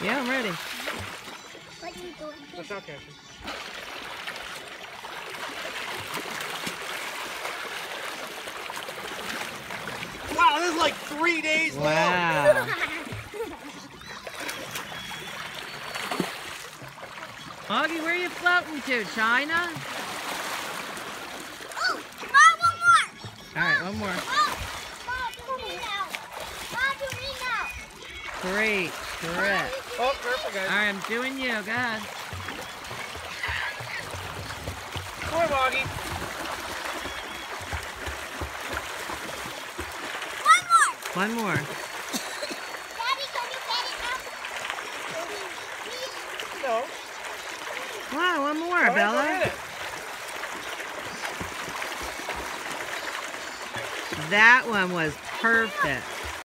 Yeah, I'm ready. What are you doing? Watch out, Cassie. Wow, this is like three days long. Wow. Augie, where are you floating to? China? oh, Mom, one more. All right, one more. Mom, Mom, do me now. Mom, do me now. Great trip. Oh, careful, guys. I'm doing you. Go ahead. Come on, Moggy. One more. One more. Daddy, can you get it now? No. Wow, one more, All right, go Bella. get it. That one was perfect.